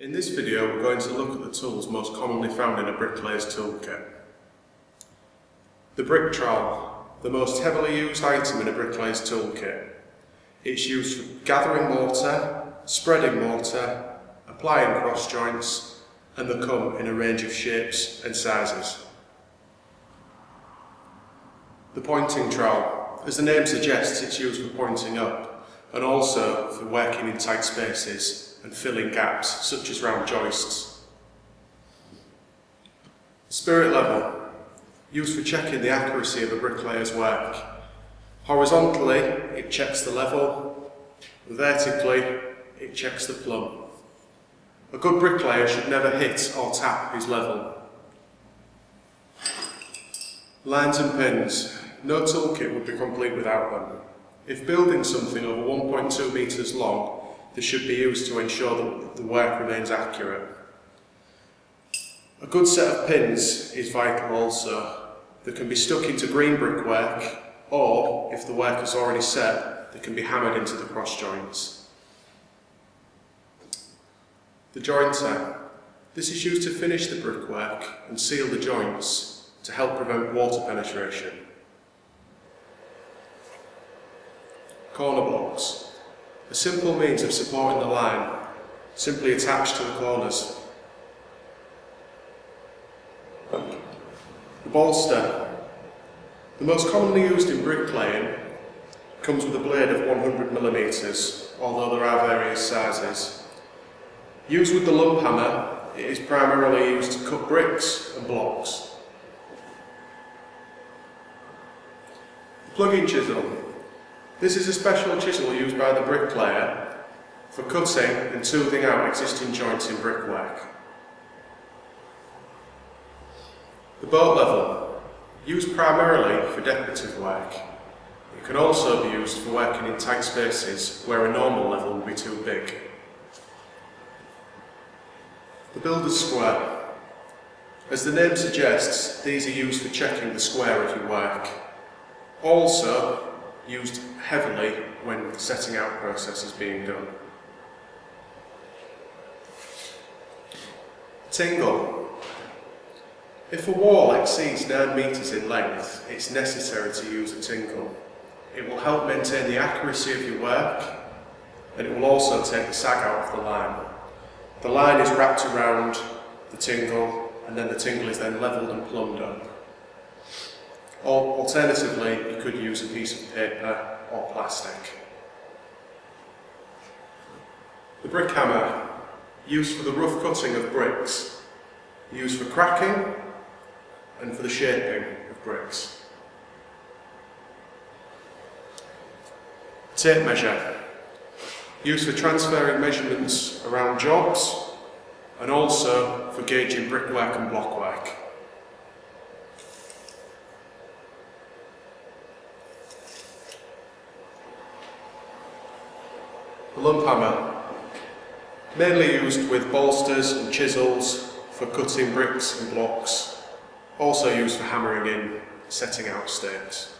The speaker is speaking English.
In this video we're going to look at the tools most commonly found in a bricklayer's toolkit. The brick trowel, the most heavily used item in a bricklayer's toolkit. It's used for gathering mortar, spreading mortar, applying cross joints and they come in a range of shapes and sizes. The pointing trowel, as the name suggests it's used for pointing up and also for working in tight spaces and filling gaps, such as round joists. Spirit level, used for checking the accuracy of a bricklayer's work. Horizontally, it checks the level. Vertically, it checks the plumb. A good bricklayer should never hit or tap his level. Lines and pins. No toolkit would be complete without them. If building something over 1.2 metres long, they should be used to ensure that the work remains accurate. A good set of pins is vital also. They can be stuck into green brickwork or, if the work is already set, they can be hammered into the cross joints. The jointer. This is used to finish the brickwork and seal the joints to help prevent water penetration. Corner blocks a simple means of supporting the line, simply attached to the corners. The bolster. The most commonly used in bricklaying comes with a blade of 100mm, although there are various sizes. Used with the lump hammer, it is primarily used to cut bricks and blocks. The plugging chisel this is a special chisel used by the bricklayer for cutting and smoothing out existing joints in brickwork. The boat level, used primarily for decorative work. It can also be used for working in tight spaces where a normal level would be too big. The builder's square. As the name suggests, these are used for checking the square of your work. Also, used heavily when the setting out process is being done. Tingle. If a wall exceeds 9 metres in length, it's necessary to use a tingle. It will help maintain the accuracy of your work and it will also take the sag out of the line. The line is wrapped around the tingle and then the tingle is then levelled and plumbed up. Or alternatively, you could use a piece of paper or plastic. The brick hammer, used for the rough cutting of bricks, used for cracking and for the shaping of bricks. Tape measure, used for transferring measurements around jobs and also for gauging brickwork and blockwork. The lump hammer, mainly used with bolsters and chisels for cutting bricks and blocks, also used for hammering in setting out stakes.